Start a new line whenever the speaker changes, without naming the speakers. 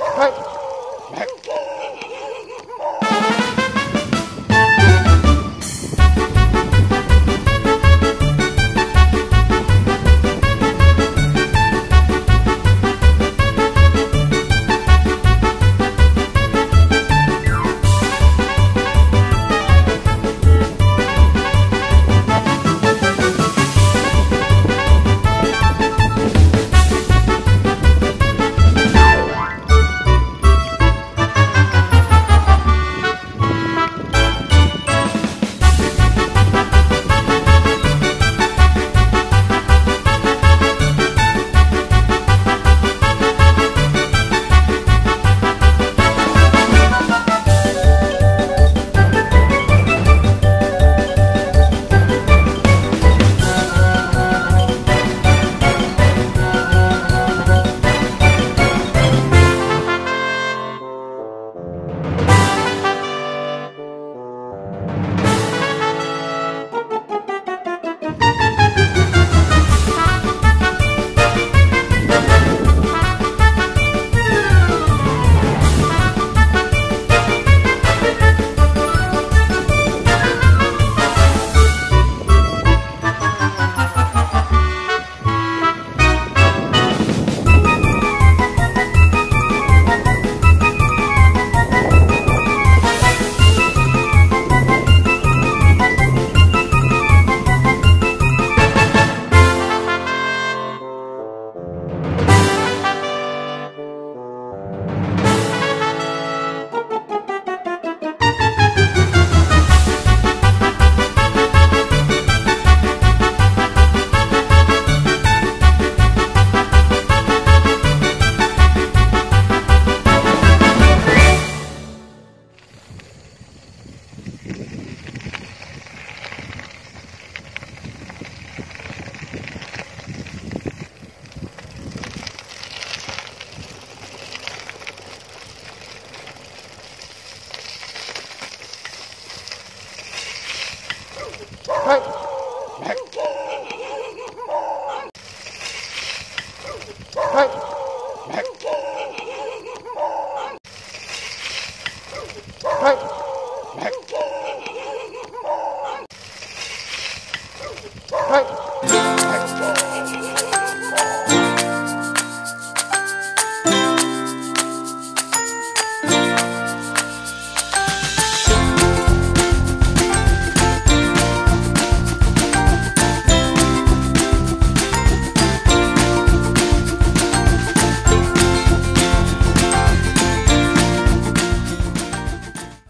Hey.